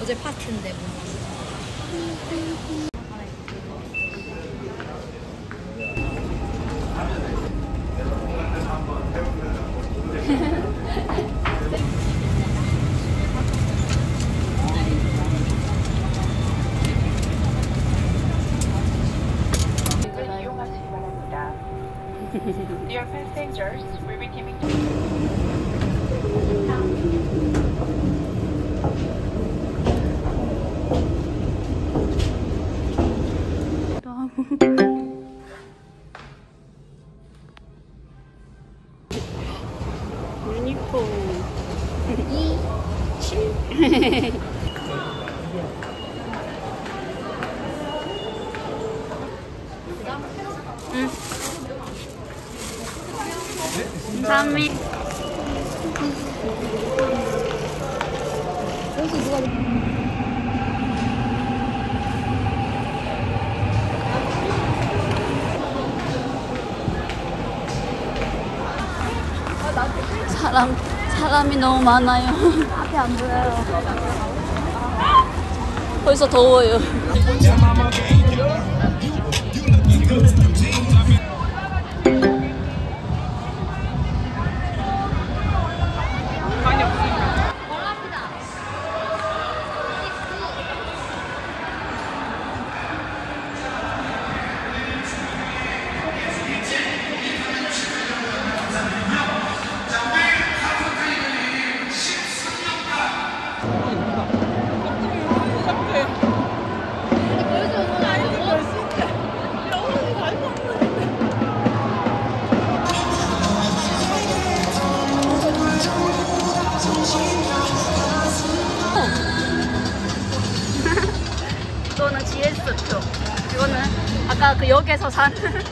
어제 파트인데 뭔가. 酸味。 많아요. 앞이 안 보여요. 벌써 더워요. 哈哈。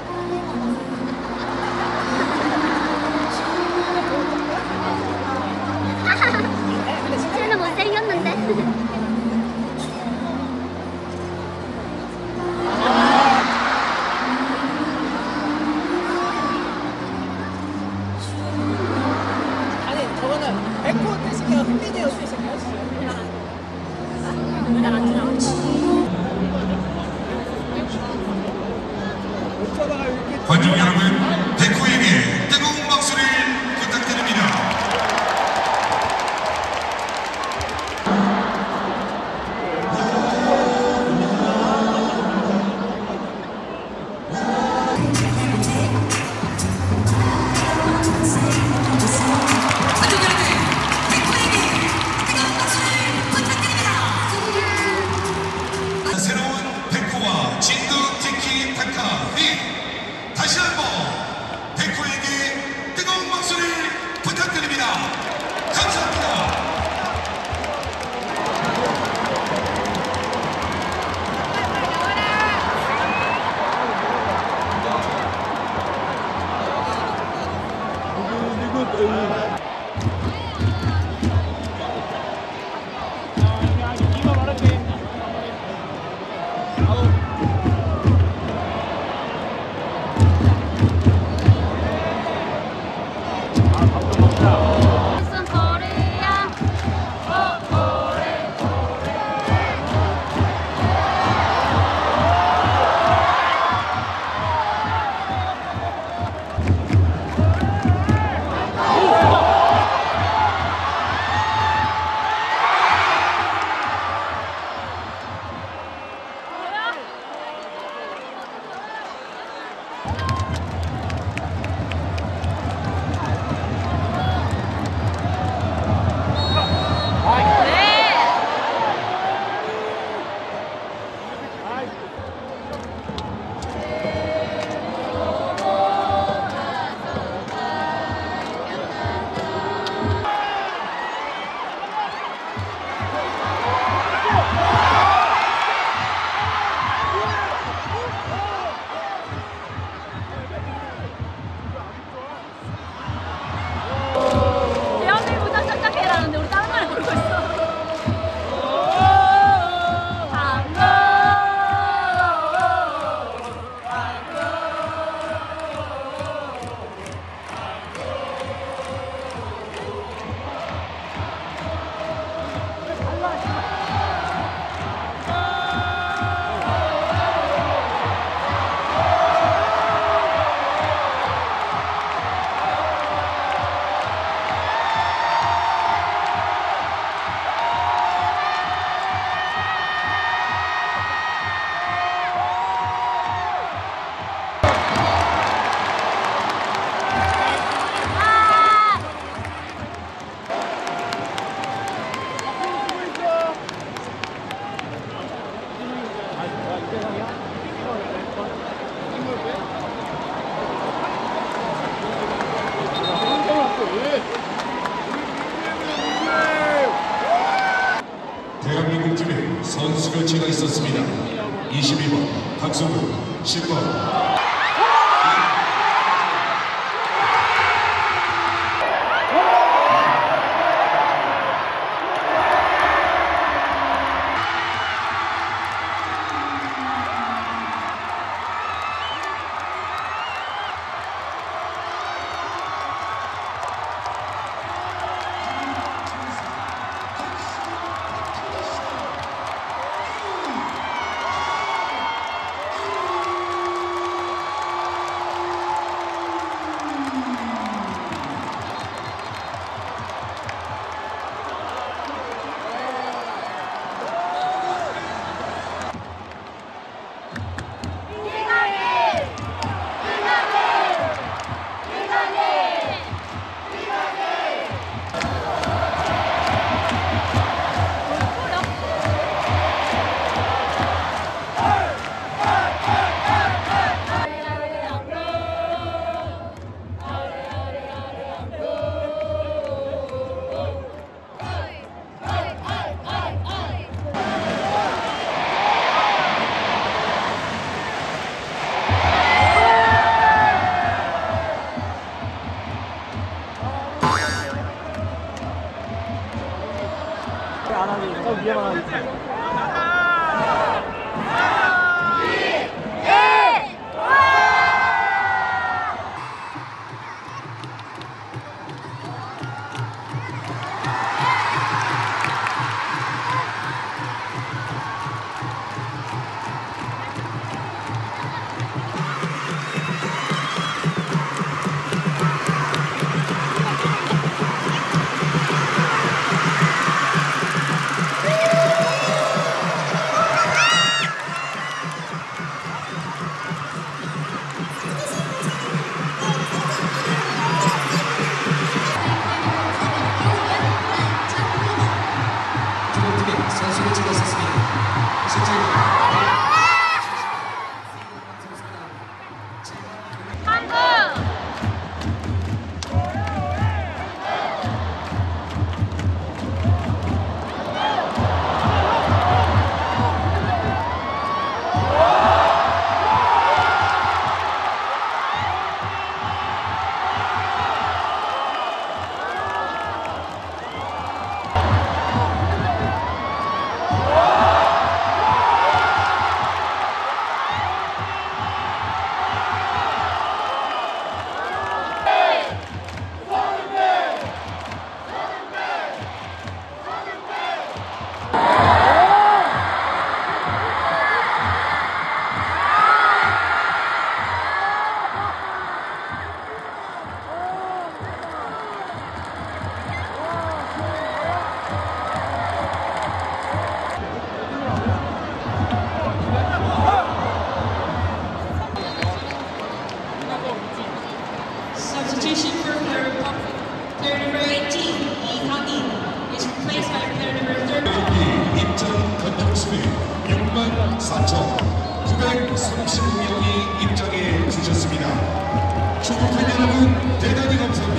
4,930명이 입장해 주셨습니다. 축구팬 여러분 대단히 감사합니다.